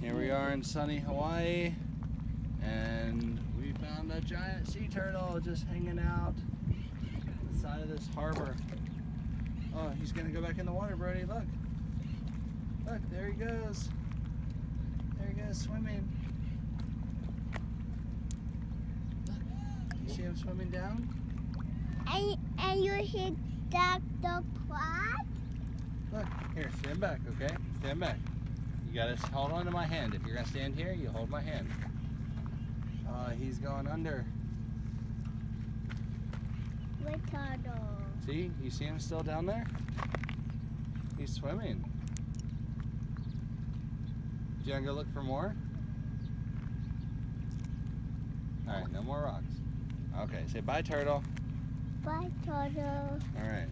Here we are in sunny Hawaii, and we found a giant sea turtle just hanging out on the side of this harbor. Oh, he's gonna go back in the water, Brody. Look. Look, there he goes. There he goes swimming. Look. You see him swimming down? And, and you hit that the quad? Look, here, stand back, okay? Stand back. You gotta hold on to my hand. If you're gonna stand here, you hold my hand. Uh, he's going under. With turtle. See? You see him still down there? He's swimming. Do you wanna go look for more? Alright, no more rocks. Okay, say bye, turtle. Bye, turtle. Alright.